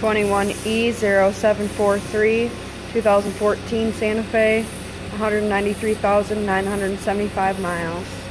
21E0743, 2014 Santa Fe, 193,975 miles.